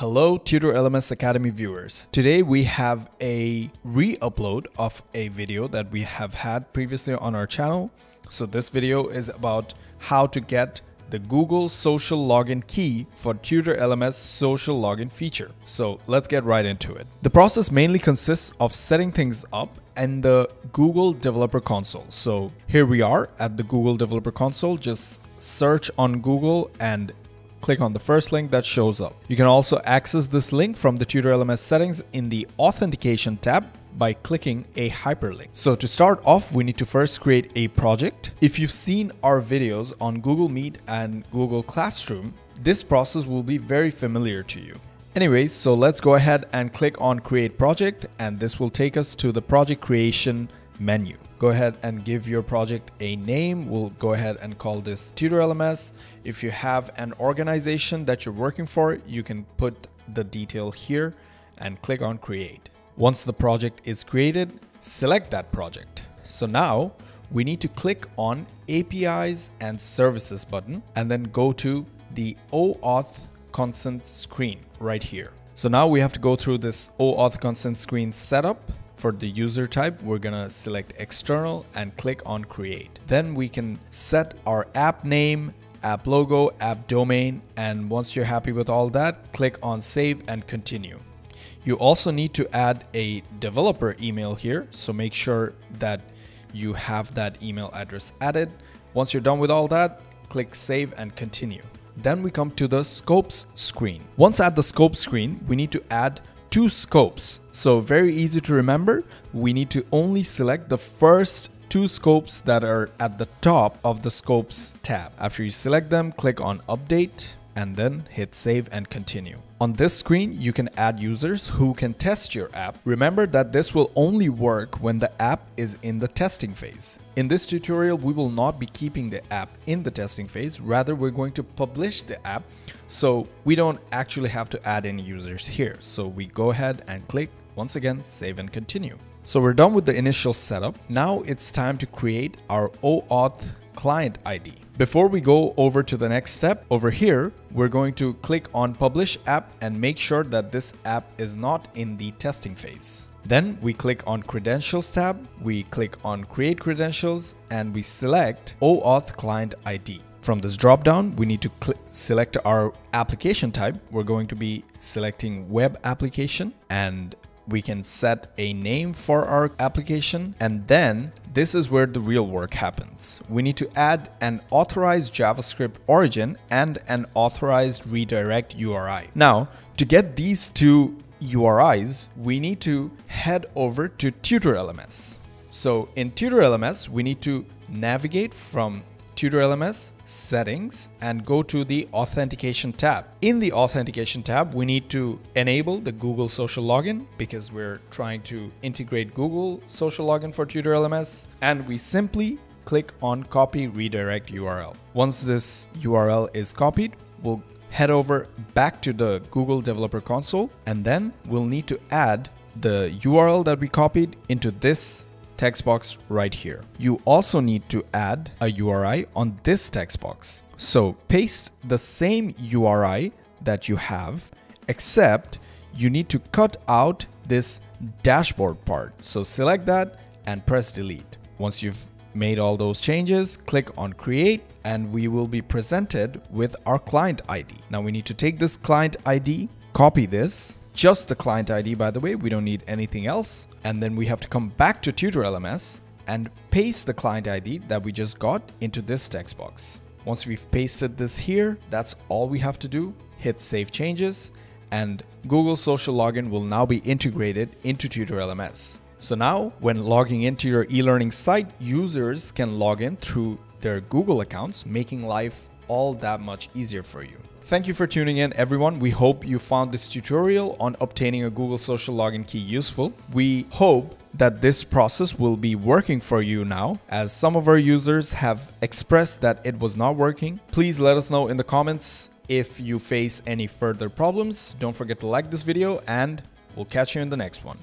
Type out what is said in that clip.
Hello Tutor LMS Academy viewers. Today we have a re-upload of a video that we have had previously on our channel. So this video is about how to get the Google social login key for Tutor LMS social login feature. So let's get right into it. The process mainly consists of setting things up in the Google Developer Console. So here we are at the Google Developer Console. Just search on Google and click on the first link that shows up. You can also access this link from the Tutor LMS settings in the Authentication tab by clicking a hyperlink. So to start off, we need to first create a project. If you've seen our videos on Google Meet and Google Classroom, this process will be very familiar to you. Anyways, so let's go ahead and click on create project and this will take us to the project creation menu. Go ahead and give your project a name. We'll go ahead and call this Tutor LMS. If you have an organization that you're working for, you can put the detail here and click on create. Once the project is created, select that project. So now we need to click on APIs and services button and then go to the OAuth consent screen right here. So now we have to go through this OAuth consent screen setup for the user type, we're gonna select external and click on create. Then we can set our app name, app logo, app domain, and once you're happy with all that, click on save and continue. You also need to add a developer email here, so make sure that you have that email address added. Once you're done with all that, click save and continue. Then we come to the scopes screen. Once at the scope screen, we need to add two scopes. So very easy to remember. We need to only select the first two scopes that are at the top of the scopes tab. After you select them, click on update and then hit save and continue. On this screen, you can add users who can test your app. Remember that this will only work when the app is in the testing phase. In this tutorial, we will not be keeping the app in the testing phase. Rather, we're going to publish the app. So we don't actually have to add any users here. So we go ahead and click once again, save and continue. So we're done with the initial setup. Now it's time to create our OAuth client ID. Before we go over to the next step, over here, we're going to click on Publish App and make sure that this app is not in the testing phase. Then we click on Credentials tab, we click on Create Credentials, and we select OAuth Client ID. From this dropdown, we need to select our application type. We're going to be selecting Web Application and we can set a name for our application and then this is where the real work happens. We need to add an authorized JavaScript origin and an authorized redirect URI. Now, to get these two URIs, we need to head over to Tutor LMS. So in Tutor LMS, we need to navigate from Tutor LMS, Settings, and go to the Authentication tab. In the Authentication tab, we need to enable the Google Social Login because we're trying to integrate Google Social Login for Tutor LMS, and we simply click on Copy Redirect URL. Once this URL is copied, we'll head over back to the Google Developer Console, and then we'll need to add the URL that we copied into this text box right here. You also need to add a URI on this text box. So paste the same URI that you have, except you need to cut out this dashboard part. So select that and press delete. Once you've made all those changes, click on create and we will be presented with our client ID. Now we need to take this client ID, copy this, just the client ID by the way, we don't need anything else. And then we have to come back to Tutor LMS and paste the client ID that we just got into this text box. Once we've pasted this here, that's all we have to do. Hit save changes and Google Social Login will now be integrated into Tutor LMS. So now when logging into your e-learning site, users can log in through their Google accounts, making life all that much easier for you. Thank you for tuning in everyone. We hope you found this tutorial on obtaining a Google Social Login Key useful. We hope that this process will be working for you now as some of our users have expressed that it was not working. Please let us know in the comments if you face any further problems. Don't forget to like this video and we'll catch you in the next one.